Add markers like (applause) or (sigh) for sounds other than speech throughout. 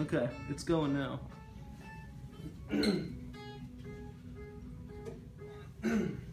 Okay, it's going now. (clears throat) (clears throat)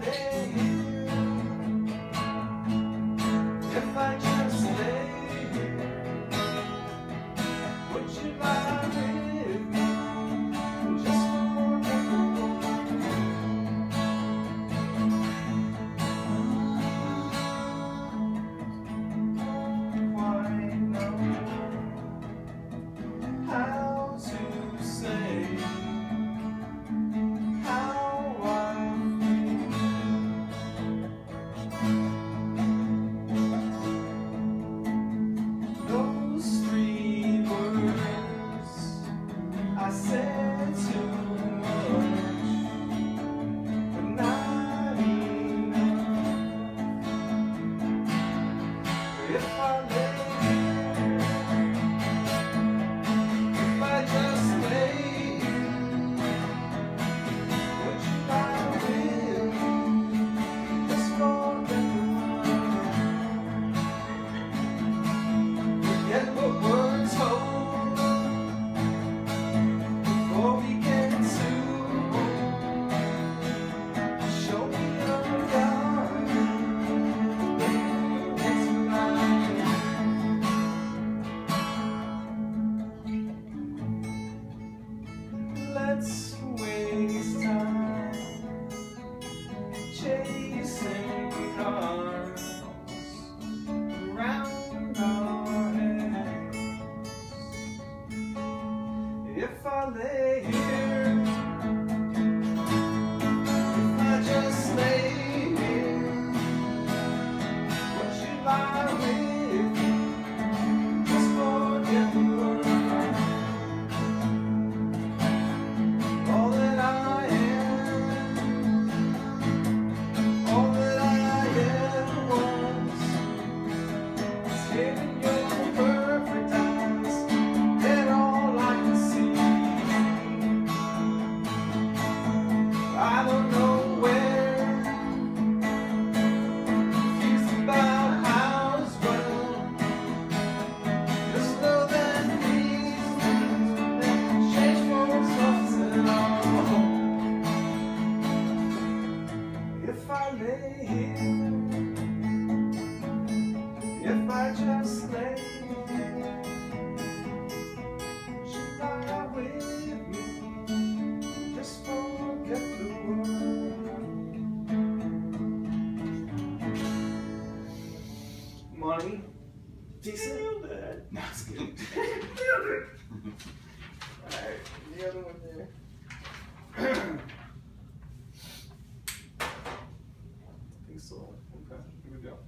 também. If I just lay here, should I with you, just forget the world. Money, decent. Killed it. No, it's good. (laughs) Killed it. (laughs) All right, the other one there. so, Here we go.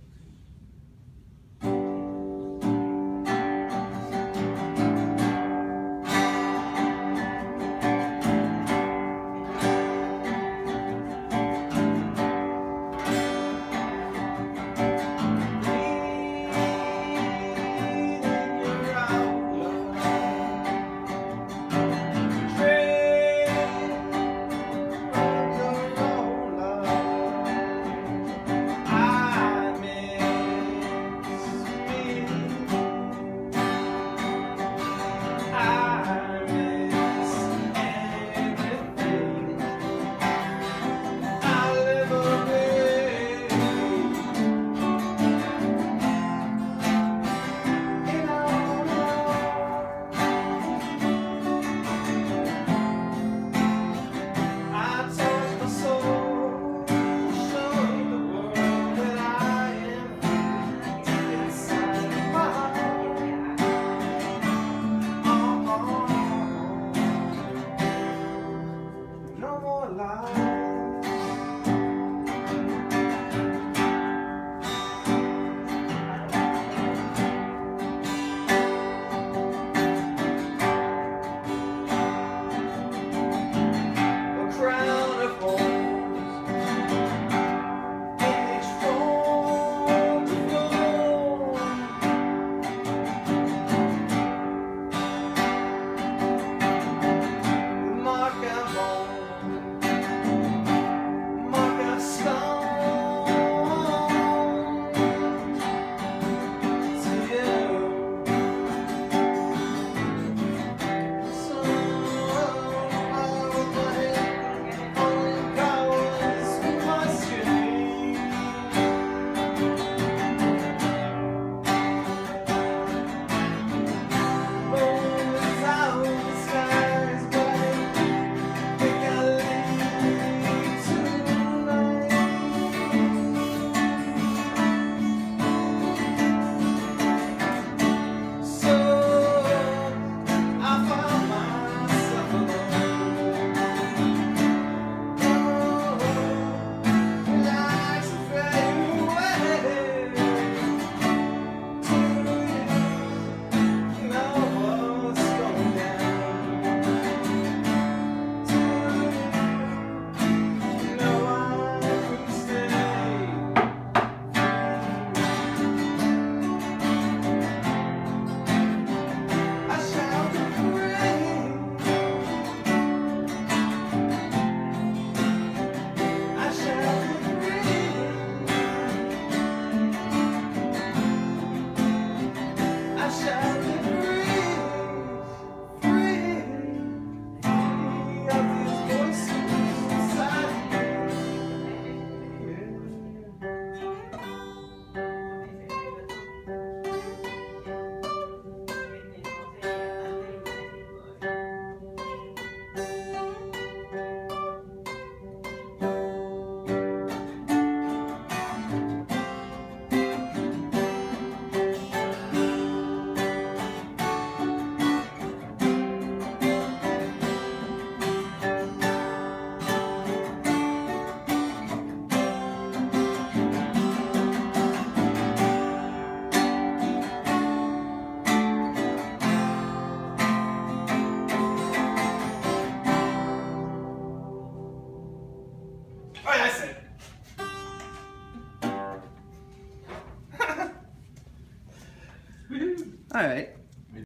Russia. All right.